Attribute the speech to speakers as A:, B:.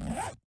A: What?